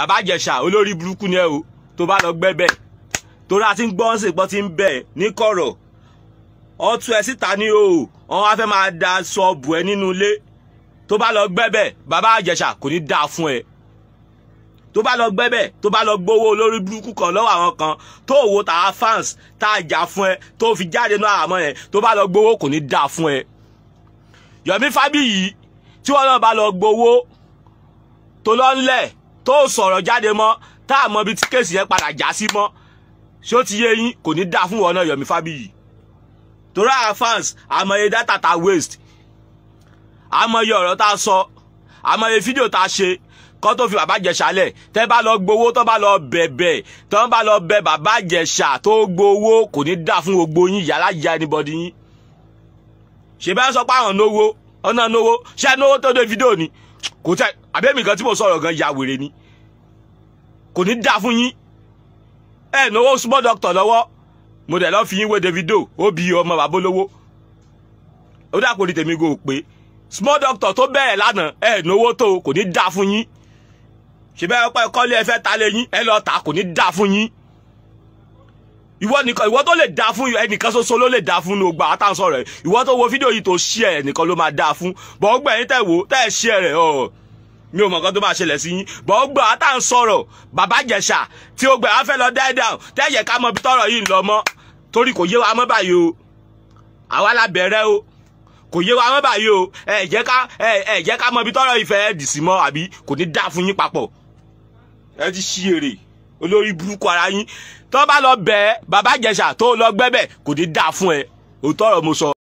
bàbá Ìjẹ̀ṣà olórí burúkú ni ẹ o tó bá lọ gbẹ́bẹ̀. Torí a ti ń gbọ́ ń sèpọ́ ti ń bẹ̀ ní kọ̀rọ̀. Ọtún ẹ síta ní o wọn wá fẹ́ máa da sọ́ọ̀bù ẹ nínú ilé. Tó bá lọ gbẹ́bẹ̀ bàbá Ìjẹ̀ṣà kò ní dáa fún ẹ. Tó bá lọ gbẹ́bẹ̀ tó bá lọ gbowó olórí burúkú kan lọ́wọ́ àwọn kan tó wo tàwa fans tá a jà fún ẹ tó fi jáde náà àmọ́ yẹn tó bá lọ gbowó kò ní dáa fún ẹ. Yomi Fabiyi tí wọn náà bá lọ gbowó tó lọ ńlẹ̀ tó sọ̀rọ̀ jáde mọ́ tá a mọ ibi tí kéèsì yẹn padà já sí mọ́. Ṣé ó ti yé yín? Kò ní dáa fún wọn náà Yomi Fabiyi torí àwọn fans àmọye data ta waste. Àmọye ọ̀rọ̀ tá a sọ àmọye fídíò tá a ṣe. Kọ́ tó fi bàbá Ìjẹ̀ṣà lẹ̀. Tẹ́ bá lọ gbowó tó bá lọ bẹ̀bẹ̀ tó bá lọ bẹ bàbá Ìjẹ̀ṣà tó gbowó kò ní dáa fún gbogbo yín yàrá ya anybody yín. Ṣe bá ń sọ pé àwọn náwó ọ̀nà náwó ṣé náwó tó dé fídíò ni? Kò tẹ àbẹ́mi kan tí mo sọ̀rọ̀ gan ya wèrè ni kò ní dáa fún yín. Ẹ náwó small doctor lọ́wọ́. Mo dẹ̀ lọ́ fi yín wé Davido ó bí ọmọ bàbá olówó. Ó dàpọ̀ ní tèmi gò pé. Small doctor tó bẹ̀rẹ̀ lánàá ẹ náwó tó kò ní dáa fún yín. Ṣe bẹ́ẹ̀ ọpẹ́ kọ́lé ẹ fẹ́ ta lé yín ẹ lọ tà kò ní dáa fún yín. Ìwọ nìkan ìwọ tó lè dáa fún ẹnìkan ṣoṣo ló lè dáa fún ní ogbà àtàǹsọ rẹ. Ìwọ tó wo fídíò yìí tó ṣí ẹ nìkan ló máa dáa fún. Bọ́ ọgbà yín tẹ̀ wò tẹ̀ ṣí ẹ rẹ̀ ọ̀ mi ò mọ̀ nǹkan tó máa ṣẹlẹ̀ sí yín. Bọ́ ọgbà àtàǹsọ̀rọ̀ bàbá Ìjẹ̀ṣà tí ogbà á fẹ́ lọ die down. Tẹ́yẹ̀ ká mọ ibi tọ́rọ̀ yìí ń lọ mọ́. Torí kò yé wa mọ́ báyìí o. Àwa la bẹ̀rẹ̀ o. Kò yé wa mọ́ báyìí o. Ẹ jẹ́ ká ẹ jẹ́ ká mọ ibi tọ́rọ̀ ìfẹ́ dì sí mọ́ àbí? Kò ní dáa fún yín papọ̀. Ẹ ti ṣí èrè. Olórí burúkú ara yín. Tó bá lọ bẹ̀ bàbá Ìjẹ̀ṣà tó lọ gbẹ́bẹ̀ kò ní dáa fún ẹ.